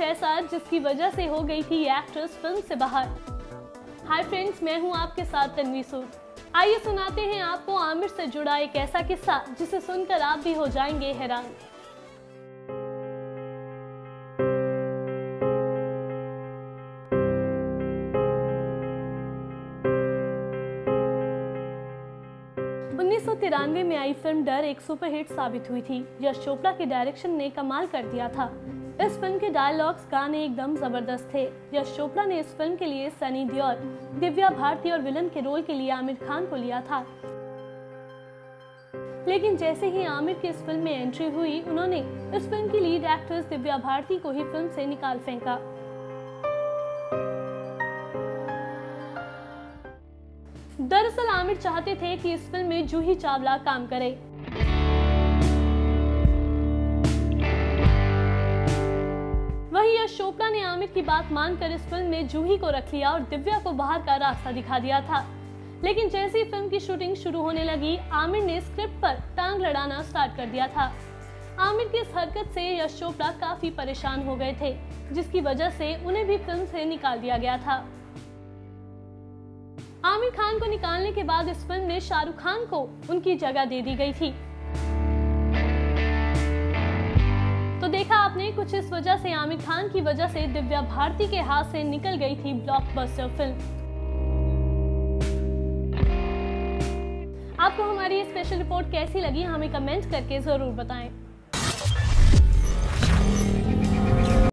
ऐसा जिसकी वजह से हो गई थी ये एक्ट्रेस फ़िल्म से बाहर। हाय फ्रेंड्स मैं हूँ आपके साथ तन्वी सूद। आइए सुनाते हैं आपको आमिर से जुड़ा एक ऐसा किस्सा, जिसे सुनकर आप भी हो जाएँगे हैरान। तिरानवे में आई फ़िल्म डर एक सुपरहिट साबित हुई थी। यश चोपड़ा के डायरेक्शन ने कमाल कर दिया था। इस फ़िल्म के डायलॉग्स गाने एकदम ज़बरदस्त थे। यश चोपड़ा ने इस फ़िल्म के लिए सनी दियोल, दिव्या भारती और विलन के रोल के लिए आमिर खान को लिया था। लेकिन जैसे ही आमिर की इस फ़िल्म में एंट्री हुई, उन्होंने इस फ़िल्म की लीड एक्ट्रेस दिव्या भारती को ही फ़िल्म से निकाल फेंका। दरअसल आमिर चाहते थे कि इस फ़िल्म में जूही चावला काम करे। चोपड़ा ने आमिर की बात मानकर इस फ़िल्म में जूही को रख लिया और दिव्या को बाहर का रास्ता दिखा दिया था। लेकिन जैसे ही फ़िल्म की शूटिंग शुरू होने लगी, आमिर ने स्क्रिप्ट पर टांग लड़ाना स्टार्ट कर दिया था। आमिर की इस हरकत से यश चोपड़ा काफ़ी परेशान हो गए थे, जिसकी वजह से उन्हें भी फ़िल्म से निकाल दिया गया था। आमिर खान को निकालने के बाद इस फ़िल्म में शाहरुख खान को उनकी जगह दे दी गई थी। देखा कुछ इस वजह से आमिर खान की वजह से दिव्या भारती के हाथ से निकल गई थी ब्लॉकबस्टर फ़िल्म आपको हमारी स्पेशल रिपोर्ट कैसी लगी, हमें कमेंट करके ज़रूर बताएँ।